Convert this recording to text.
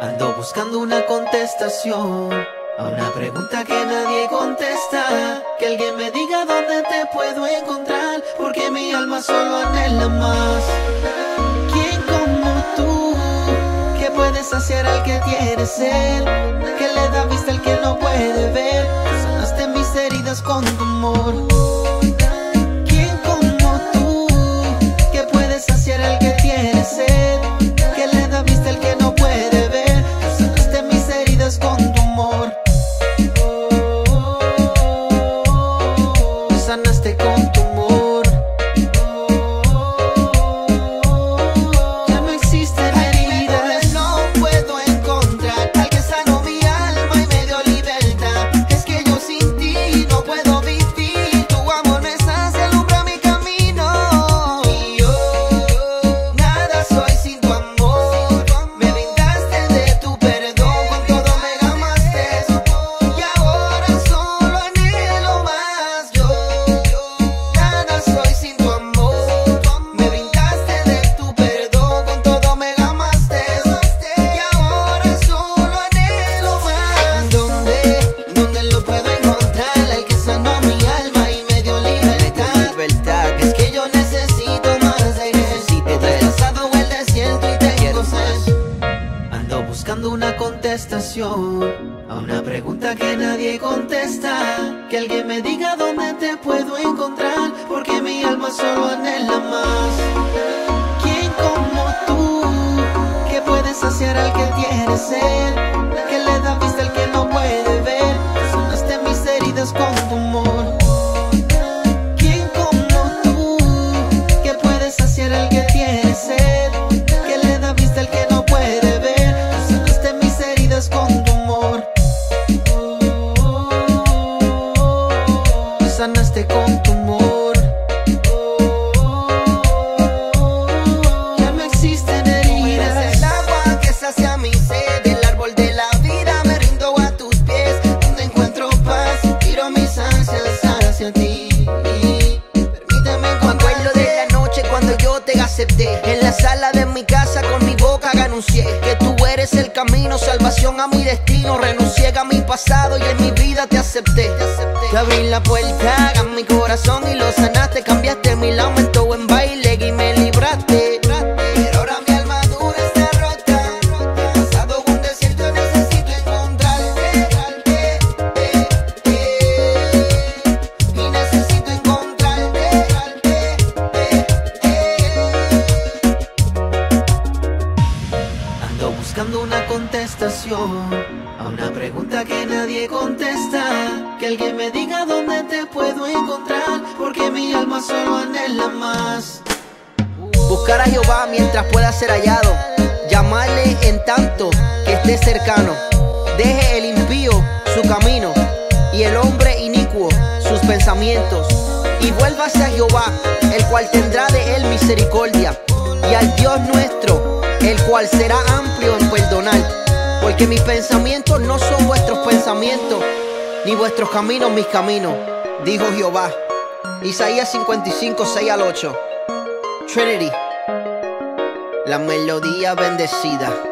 Ando buscando una contestación a una pregunta que nadie contesta. Que alguien me diga dónde te puedo encontrar, porque mi alma solo anhela más. ¿Quién como tú? Que puede saciar al que quiere ser, que le da vista al que no puede ver. Sanaste mis heridas con tu amor. Buscando una contestación a una pregunta que nadie contesta. Que alguien me diga dónde te puedo encontrar, acepté. En la sala de mi casa con mi boca anuncié Que tú eres el camino, salvación a mi destino. Renuncié a mi pasado y en mi vida te acepté. Te abrí la puerta a mi corazón y lo sanaste a una pregunta que nadie contesta. Que alguien me diga dónde te puedo encontrar, porque mi alma solo anhela más. Buscar a Jehová mientras pueda ser hallado. Llamarle en tanto que esté cercano. Deje el impío su camino y el hombre inicuo sus pensamientos. Y vuélvase a Jehová, el cual tendrá de él misericordia. Y al Dios nuestro, el cual será amplio. Porque mis pensamientos no son vuestros pensamientos, ni vuestros caminos mis caminos, dijo Jehová. Isaías 55, 6 al 8. Trinity, la melodía bendecida.